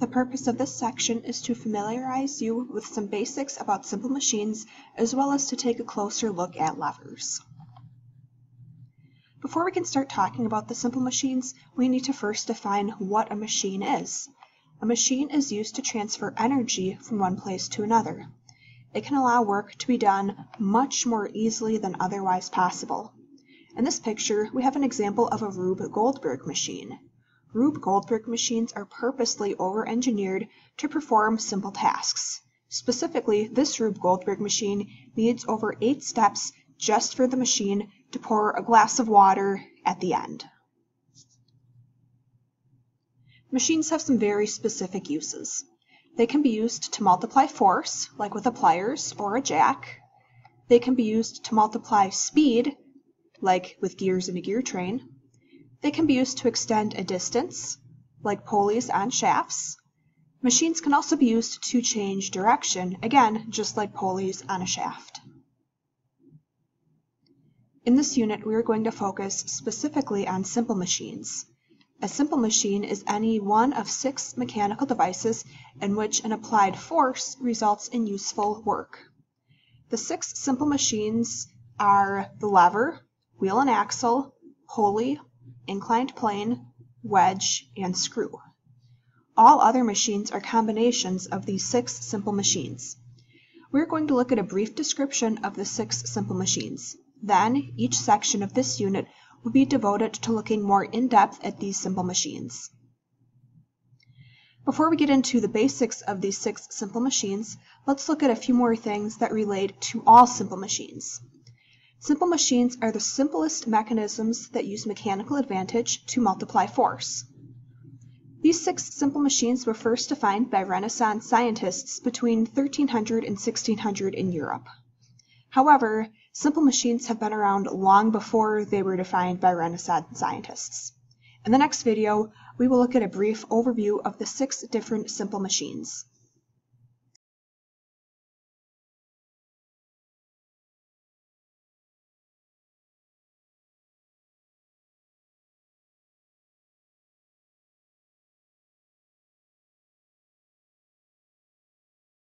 The purpose of this section is to familiarize you with some basics about simple machines as well as to take a closer look at levers. Before we can start talking about the simple machines, we need to first define what a machine is. A machine is used to transfer energy from one place to another. It can allow work to be done much more easily than otherwise possible. In this picture, we have an example of a Rube Goldberg machine. Rube Goldberg machines are purposely over-engineered to perform simple tasks. Specifically, this Rube Goldberg machine needs over eight steps just for the machine to pour a glass of water at the end. Machines have some very specific uses. They can be used to multiply force, like with a pliers or a jack. They can be used to multiply speed, like with gears in a gear train. They can be used to extend a distance, like pulleys on shafts. Machines can also be used to change direction, again, just like pulleys on a shaft. In this unit, we are going to focus specifically on simple machines. A simple machine is any one of six mechanical devices in which an applied force results in useful work. The six simple machines are the lever, wheel and axle, pulley, inclined plane, wedge, and screw. All other machines are combinations of these six simple machines. We're going to look at a brief description of the six simple machines. Then, each section of this unit will be devoted to looking more in depth at these simple machines. Before we get into the basics of these six simple machines, let's look at a few more things that relate to all simple machines. Simple machines are the simplest mechanisms that use mechanical advantage to multiply force. These six simple machines were first defined by Renaissance scientists between 1300 and 1600 in Europe. However, simple machines have been around long before they were defined by Renaissance scientists. In the next video, we will look at a brief overview of the six different simple machines.